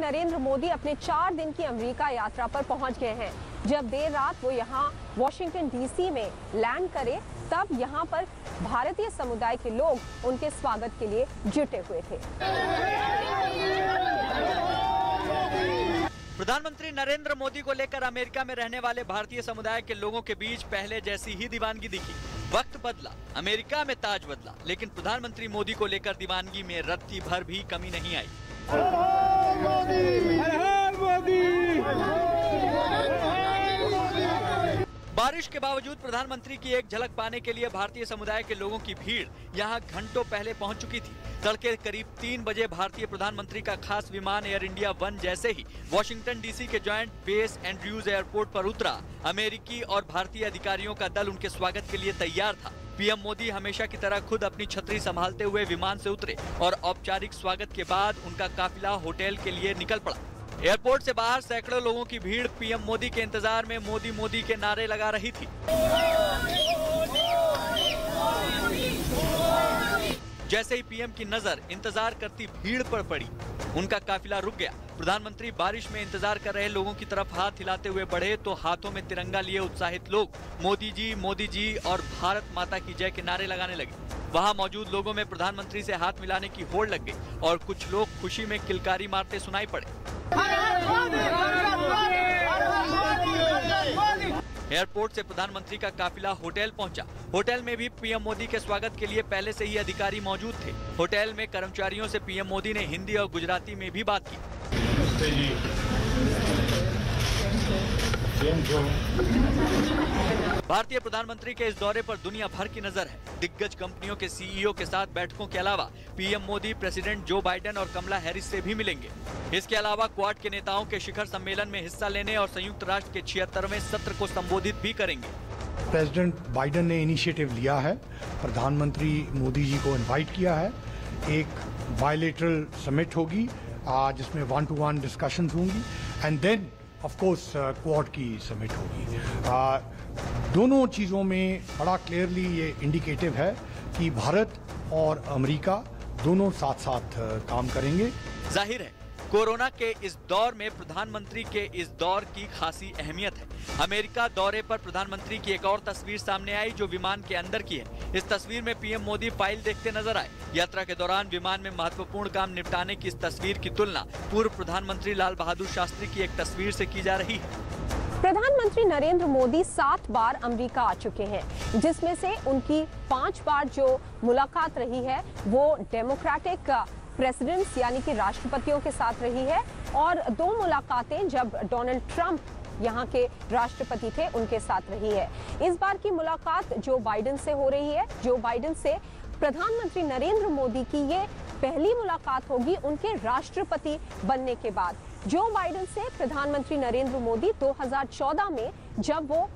नरेंद्र मोदी अपने चार दिन की अमेरिका यात्रा पर पहुँच गए हैं। जब देर रात वो यहाँ वॉशिंगटन डीसी में लैंड करे, तब यहाँ पर भारतीय समुदाय के लोग उनके स्वागत के लिए जुटे हुए थे। प्रधानमंत्री नरेंद्र मोदी को लेकर अमेरिका में रहने वाले भारतीय समुदाय के लोगों के बीच पहले जैसी ही दीवानगी दिखी। वक्त बदला, अमेरिका में ताज बदला, लेकिन प्रधानमंत्री मोदी को लेकर दीवानगी में रत्ती भर भी कमी नहीं आई। बारिश के बावजूद प्रधानमंत्री की एक झलक पाने के लिए भारतीय समुदाय के लोगों की भीड़ यहाँ घंटों पहले पहुँच चुकी थी। तड़के करीब तीन बजे भारतीय प्रधानमंत्री का खास विमान एयर इंडिया वन जैसे ही वॉशिंगटन डीसी के जॉइंट बेस एंड्रयूज एयरपोर्ट पर उतरा। अमेरिकी और भारतीय अधिकारियों का दल उनके स्वागत के लिए तैयार था। पीएम मोदी हमेशा की तरह खुद अपनी छतरी संभालते हुए विमान से उतरे और औपचारिक स्वागत के बाद उनका काफिला होटल के लिए निकल पड़ा। एयरपोर्ट से बाहर सैकड़ों लोगों की भीड़ पीएम मोदी के इंतज़ार में मोदी मोदी के नारे लगा रही थी। जैसे ही पीएम की नज़र इंतज़ार करती भीड़ पर पड़ी, उनका काफिला रुक गया। प्रधानमंत्री बारिश में इंतज़ार कर रहे लोगों की तरफ़ हाथ हिलाते हुए बढ़े तो हाथों में तिरंगा लिए उत्साहित लोग। मोदी जी मोदी जी और भारत माता की जय के नारे लगाने लगे। वहाँ मौजूद लोगों में प्रधानमंत्री से हाथ मिलाने की होड़ लग गई और कुछ लोग खुशी में किलकारी मारते सुनाई पड़े। एयरपोर्ट से प्रधानमंत्री का काफिला होटल पहुँचा। होटल में भी पीएम मोदी के स्वागत के लिए पहले से ही अधिकारी मौजूद थे। होटल में कर्मचारियों से पीएम मोदी ने हिंदी और गुजराती में भी बात की। भारतीय प्रधानमंत्री के इस दौरे पर दुनिया भर की नज़र है। दिग्गज कंपनियों के सीईओ के साथ बैठकों के अलावा PM Modi president Joe Biden और कमला हैरिस से भी मिलेंगे। इसके अलावा क्वाड के नेताओं के शिखर सम्मेलन में हिस्सा लेने और संयुक्त राष्ट्र के छिहत्तरवें सत्र को संबोधित भी करेंगे। प्रेसिडेंट बाइडेन ने इनिशिएटिव लिया है। प्रधानमंत्री मोदी जी को इन्वाइट किया है। एक बायलेटरल समिट होगी। जिसमें वन टू वन डिस्कशंस होंगी। And then of course Quad की समिट होगी। Uh, दोनों चीज़ों में बड़ा क्लियरली ये इंडिकेटिव है कि भारत और अमेरिका दोनों साथ साथ uh, काम करेंगे। ज़ाहिर है कोरोना के इस दौर में प्रधानमंत्री के इस दौर की खासी अहमियत है। अमेरिका दौरे पर प्रधानमंत्री की एक और तस्वीर सामने आई जो विमान के अंदर की है। इस तस्वीर में पीएम मोदी फ़ाइल देखते नज़र आए। यात्रा के दौरान विमान में महत्वपूर्ण काम निपटाने की इस तस्वीर की तुलना पूर्व प्रधानमंत्री लाल बहादुर शास्त्री की एक तस्वीर से की जा रही है। प्रधानमंत्री नरेंद्र मोदी सात बार अमेरिका आ चुके हैं, जिसमें से उनकी पाँच बार जो मुलाकात रही है, वो डेमोक्रेटिक प्रेसिडेंट्स यानी कि राष्ट्रपतियों के साथ रही है और दो मुलाकातें जब डोनाल्ड ट्रंप यहाँ के राष्ट्रपति थे, उनके साथ रही है। इस बार की मुलाकात जो बाइडेन से हो रही है, जो बाइडेन से प्रधानमंत्री नरेंद्र मोदी की ये पहली मुलाकात होगी उनके राष्ट्रपति बनने के बाद। जो बाइडेन से प्रधानमंत्री नरेंद्र मोदी 2014 में जब वो